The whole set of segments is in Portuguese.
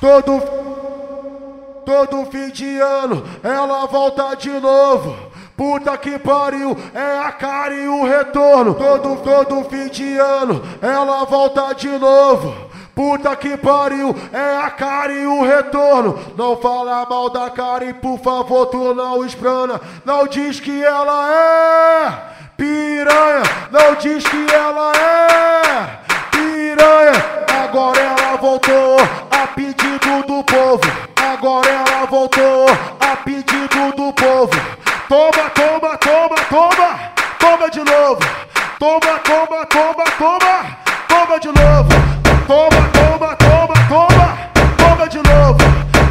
Todo, todo fim de ano ela volta de novo. Puta que pariu, é a cara e o retorno. Todo, todo fim de ano ela volta de novo. Puta que pariu, é a cara e o retorno. Não fala mal da Karen, por favor, tu não esprana. Não diz que ela é piranha. Não diz que ela é piranha. Agora ela voltou voltou a pedido do povo. Toma, toma, toma, toma. Toma de novo. Toma, toma, toma, toma. Toma de novo. Toma, toma, toma, toma. Toma de novo.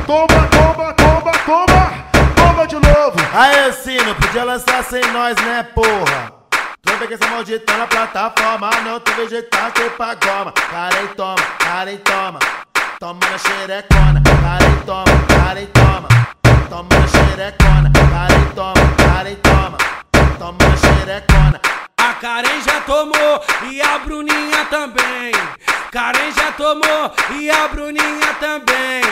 Toma, toma, toma, toma. Toma de novo. Aê, Sino, podia lançar sem nós, né, porra? Toda que essa maldita na plataforma Não teve jeito, tá pra goma Cara toma, cara toma Toma na xerecona Cara e toma, cara e toma Toma na xerecona Cara e toma, cara e toma Toma na xerecona A Karen já tomou e a Bruninha também. Karen já tomou e a Bruninha também.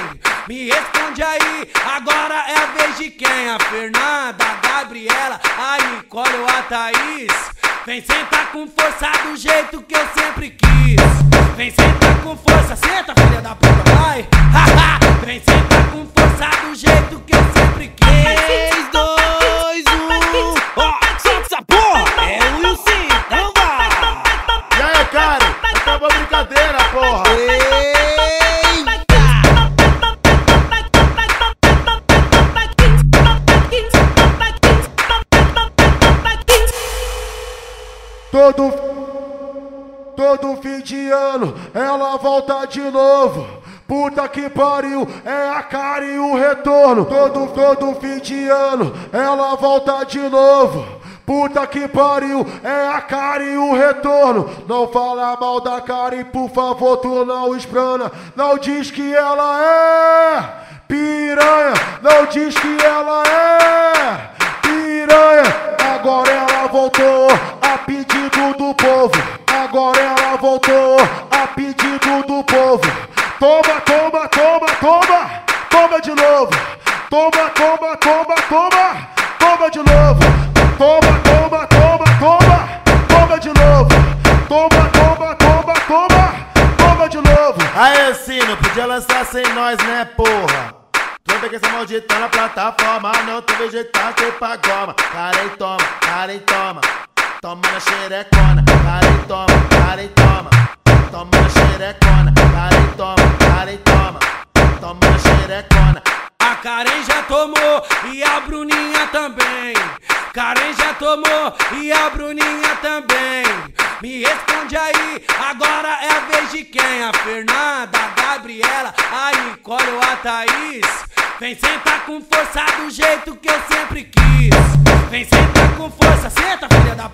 Me responde aí, agora é a vez de quem? A Fernanda, a Gabriela, a Nicole ou a Thaís? Vem sentar com força do jeito que eu sempre quis. Vem sentar com força, senta filha da puta, vai. Haha, vem sentar com força do jeito que eu sempre quis. 3, 2, 1. Ó, solta essa porra! É o Wilson, então vai! E aí, cara? Acabou a brincadeira, porra Eita! Todo, todo fim de ano ela volta de novo. Puta que pariu, é a cara e o retorno. Todo, todo fim de ano ela volta de novo. Puta que pariu, é a cara e o retorno. Não fala mal da Karen, por favor, tu não esprana. Não diz que ela é piranha. Não diz que ela é piranha. Agora ela voltou a pedido do povo. Agora ela voltou a pedido do povo. Toma, toma, toma, toma. Toma de novo. Toma, toma, toma, toma. Toma de novo. Toma, toma, toma, toma. Toma de novo. Toma, toma, toma, toma. Toma de novo. Aê, Sino, podia lançar sem nós, né, porra? Toda que essa maldita na plataforma Não teve jeito, tá pra goma Cara toma, cara toma Toma na xerecona Cara e toma, cara e toma Toma na xerecona Cara e toma, cara e toma Toma na xerecona A Karen já tomou e a Bruninha também. Karen já tomou e a Bruninha também. Me responde aí, agora é a vez de quem? A Fernanda, a Gabriela, a Nicole ou a Thaís? Vem sentar com força do jeito que eu sempre quis. Vem sentar com força, senta filha da